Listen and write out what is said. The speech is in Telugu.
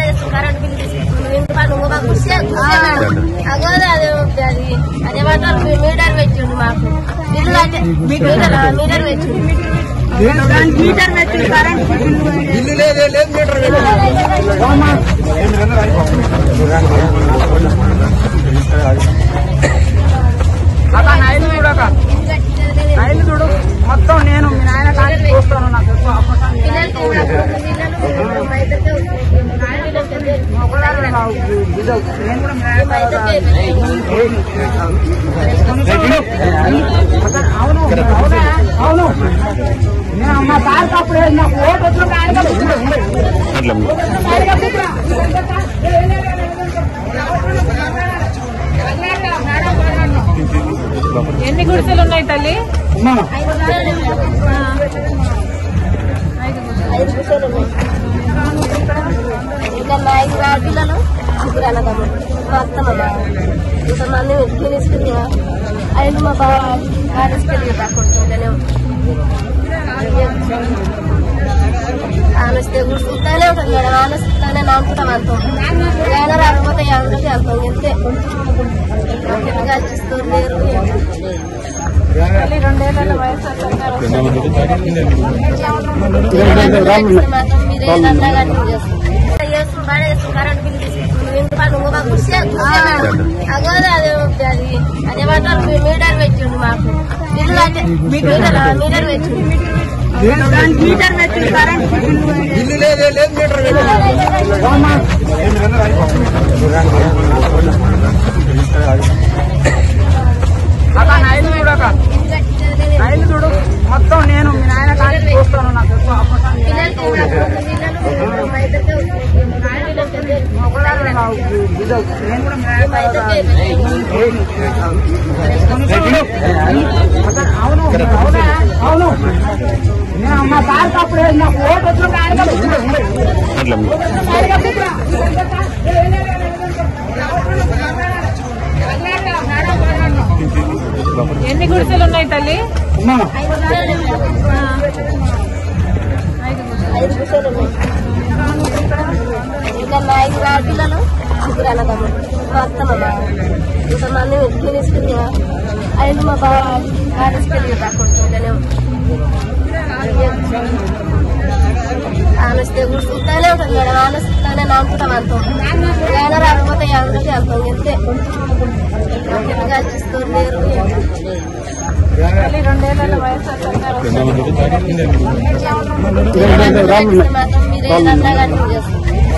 వేసుకుని బాగా కరెంట్ బిల్లు తీసుకుంటున్నాం ఇంటి పని ఇంకో మాకు కుర్చీ అగోదే అదే అది అదేమంటారు మీటర్ పెట్టిండు మాకు బిల్లు అంటే మీటర్ ఆ, మీటర్ పెట్టిండు కరెంట్ లేదు మీటర్ చూడక నైలు చూడు మొత్తం నేను మీ నాయన కానీ చూస్తాను నాకు తెలుసు అవును అవునా మా సార్ అప్పుడు నాకు ఓటు వచ్చిన ఎన్ని గుడిసెలు ఉన్నాయి తల్లి? ముగ్గురు అన్నదమ్ములు మా ఇంతమంది తీసుకెళ్ళి ఐదు మా బావ ఆనస్తే కూర్చుంటానే ఉంటుంది మేడం ఆనస్తానే నమ్ముతాం అంతం ఆయన రాకపోతే అందరికీ అంతం అంతే రెండేళ్ళ వయసు మాత్రం మీరు ఏదన్నా కరెంట్ బిల్లు తీసుకుంటున్నాం పని ఇంకో మాకు కుర్చీ అగోదే అదే అది అదేమంటారు మీ- మీటర్ పెట్టిండు మాకు బిల్లు అంటే మీటర్ ఆ, మీటర్ పెట్టిండు మీటర్ పెట్టి కరెంట్ ఇల్లు లేదు లేదు మీటర్ లేదు అక్క నైలు చూడక నైలు చూడు మొత్తం నేను మీ నాయన కాలేజీ చూస్తాను నాకు ఎక్కువ అవును అవునా అవును మా సార్ అప్పుడు నాకు ఓటు వచ్చిన ఆయన ఎన్ని గుడిసెలు ఉన్నాయి తల్లి? ముగ్గురు అన్నదమ్ములు మా అత్తమ్మ ఇంతమంది తీసుకెళ్ళి ఐదు మా బావ తీసుకెళ్ళి పడుకుంటుంటేనే ఆనస్తే కూర్చుంటానే ఉంటుంది మేడం ఆనస్తానే నానుకుంటాం అంటాం ఆయన రాకపోతే అందరికీ అంతే లేరు తల్లి రెండేళ్ళ వయసు మాత్రం మీరు ఏదన్నా కానీ చేసుకుంటాం